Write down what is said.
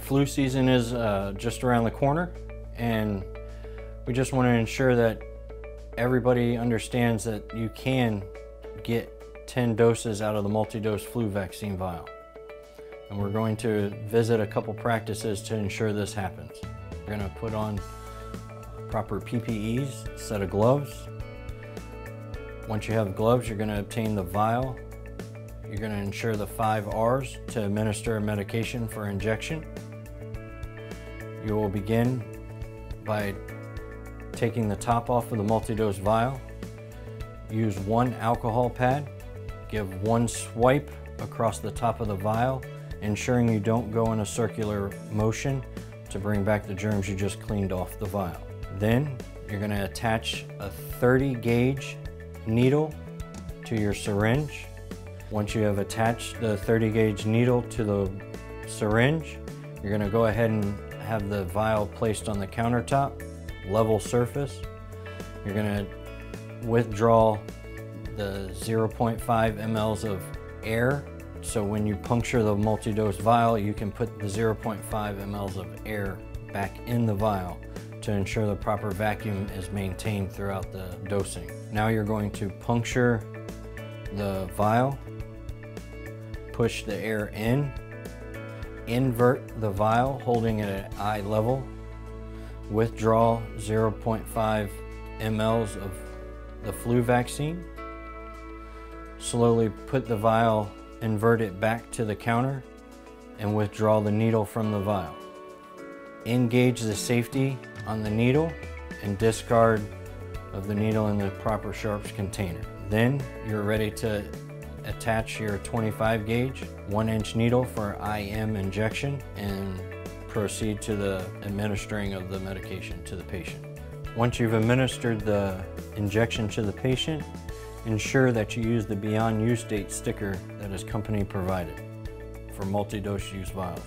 Flu season is uh, just around the corner, and we just want to ensure that everybody understands that you can get 10 doses out of the multi-dose flu vaccine vial. And we're going to visit a couple practices to ensure this happens. We're going to put on proper PPEs, set of gloves. Once you have gloves, you're going to obtain the vial. You're going to ensure the five R's to administer a medication for injection. You will begin by taking the top off of the multi-dose vial. Use one alcohol pad. Give one swipe across the top of the vial, ensuring you don't go in a circular motion to bring back the germs you just cleaned off the vial. Then you're going to attach a 30 gauge needle to your syringe. Once you have attached the 30 gauge needle to the syringe, you're going to go ahead and have the vial placed on the countertop, level surface. You're going to withdraw the 0.5 mLs of air. So when you puncture the multi-dose vial, you can put the 0.5 mLs of air back in the vial to ensure the proper vacuum is maintained throughout the dosing. Now you're going to puncture the vial, push the air in, invert the vial holding it at eye level, withdraw 0.5 mLs of the flu vaccine, slowly put the vial, invert it back to the counter, and withdraw the needle from the vial. Engage the safety on the needle and discard of the needle in the proper sharps container. Then you're ready to attach your 25 gauge, one inch needle for IM injection and proceed to the administering of the medication to the patient. Once you've administered the injection to the patient, ensure that you use the Beyond Use Date sticker that is company provided for multi-dose use vials.